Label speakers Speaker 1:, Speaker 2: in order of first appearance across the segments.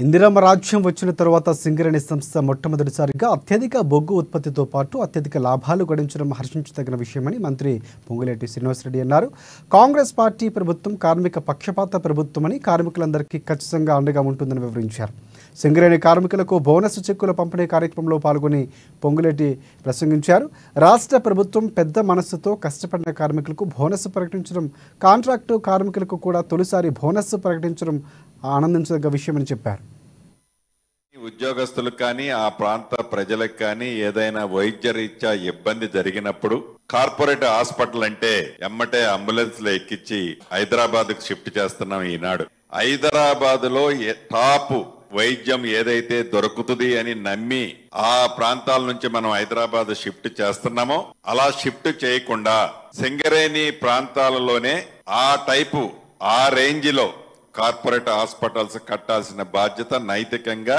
Speaker 1: ఇందిరమ్మ రాజ్యం వచ్చిన తరువాత సింగరేణి సంస్థ మొట్టమొదటిసారిగా అత్యధిక బొగ్గు ఉత్పత్తితో పాటు అత్యధిక లాభాలు గడించడం హర్షించదగిన విషయమని మంత్రి పొంగులేటి శ్రీనివాసరెడ్డి అన్నారు. కాంగ్రెస్ పార్టీ ప్రభుత్వం కార్మిక పక్షపాత ప్రభుత్వమని కార్మికులందరికీ ఖచ్చితంగా అండగా ఉంటుందని వివరించారు. సింగరేణి కార్మికులకు బోనస్ చెక్కుల పంపిణీ కార్యక్రమంలో పాల్గొని పొంగులేటి ప్రసంగించారు. రాష్ట్ర ప్రభుత్వం పెద్ద మనస్సుతో కష్టపడిన కార్మికులకు బోనస్ ప్రకటించడం కాంట్రాక్టు కార్మికులకు కూడా తొలిసారి బోనస్ ప్రకటించడం ఆనందించదగ్గ విషయమని చెప్పారు.
Speaker 2: ఉద్యోగస్తులకు కానీ ఆ ప్రాంత ప్రజలకు కానీ ఏదైనా వైద్య రీత్యా ఇబ్బంది జరిగినప్పుడు కార్పొరేట్ హాస్పిటల్ అంటే ఎమ్మటే అంబులెన్స్లు ఎక్కించి హైదరాబాద్కు షిఫ్ట్ చేస్తున్నాం ఈనాడు. హైదరాబాద్లో టాప్ వైద్యం ఏదైతే దొరుకుతుంది అని నమ్మి ఆ ప్రాంతాల నుంచి మనం హైదరాబాద్ షిఫ్ట్ చేస్తున్నామో అలా షిఫ్ట్ చేయకుండా సింగరేణి ప్రాంతాలలోనే ఆ టైపు ఆ రేంజ్లో కార్పొరేట్ హాస్పిటల్స్ కట్టాల్సిన బాధ్యత నైతికంగా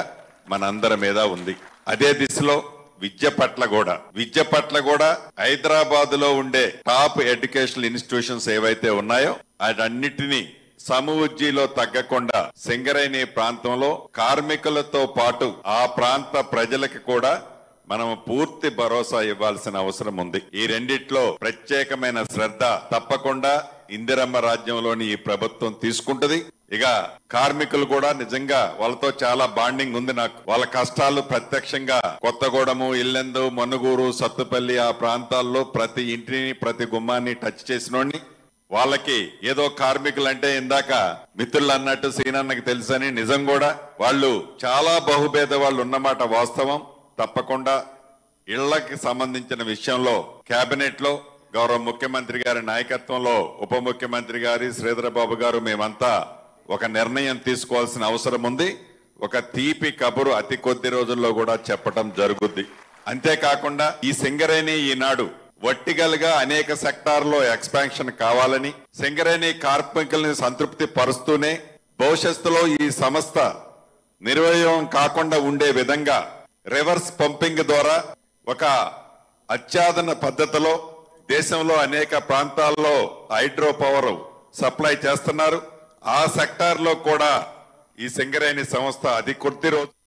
Speaker 2: మనందరి మీద ఉంది. అదే దిశలో విద్య పట్ల కూడా. విద్య పట్ల కూడా హైదరాబాద్లో ఉండే టాప్ ఎడ్యుకేషనల్ ఇన్స్టిట్యూషన్స్ ఏవైతే ఉన్నాయో వాటన్నిటినీ సమవుజ్జీలో తగ్గకుండా సింగరేణి ప్రాంతంలో కార్మికులతో పాటు ఆ ప్రాంత ప్రజలకు కూడా మనం పూర్తి భరోసా ఇవ్వాల్సిన అవసరం ఉంది. ఈ రెండిట్లో ప్రత్యేకమైన శ్రద్ధ తప్పకుండా ఇందిరమ్మ రాజ్యంలోని ఈ ప్రభుత్వం తీసుకుంటుంది. ఇక కార్మికులు కూడా నిజంగా వాళ్ళతో చాలా బాండింగ్ ఉంది నాకు. వాళ్ళ కష్టాలు ప్రత్యక్షంగా కొత్తగూడెము ఇల్లెందు మనుగూరు సత్తుపల్లి ఆ ప్రాంతాల్లో ప్రతి ఇంటిని ప్రతి గుమ్మాన్ని టచ్ చేసినోడిని. వాళ్ళకి ఏదో కార్మికులు అంటే ఇందాక మిత్రులు అన్నట్టు సీనన్నకి తెలుసని నిజం కూడా. వాళ్ళు చాలా బహుభేద వాళ్ళు ఉన్నమాట వాస్తవం. తప్పకుండా ఇళ్ళకి సంబంధించిన విషయంలో కేబినెట్లో గౌరవ ముఖ్యమంత్రి గారి నాయకత్వంలో ఉప ముఖ్యమంత్రి గారి శ్రీధరబాబు గారు మేమంతా ఒక నిర్ణయం తీసుకోవాల్సిన అవసరం ఉంది. ఒక తీపి కబురు అతి కొద్ది రోజుల్లో కూడా చెప్పటం జరుగుద్ది. అంతేకాకుండా ఈ సింగరేణి ఈనాడు వర్టికల్గా అనేక సెక్టార్లో ఎక్స్పాన్షన్ కావాలని సింగరేణి కార్మికుల్ని సంతృప్తి పరుస్తూనే భవిష్యత్తులో ఈ సంస్థ నిర్వయం కాకుండా ఉండే విధంగా రివర్స్ పంపింగ్ ద్వారా ఒక అత్యాధున పద్ధతిలో దేశంలో అనేక ప్రాంతాల్లో హైడ్రో పవర్ సప్లై చేస్తున్నారు. ఆ సెక్టార్లో కూడా ఈ సింగరేణి సంస్థ అది కొద్ది రోజు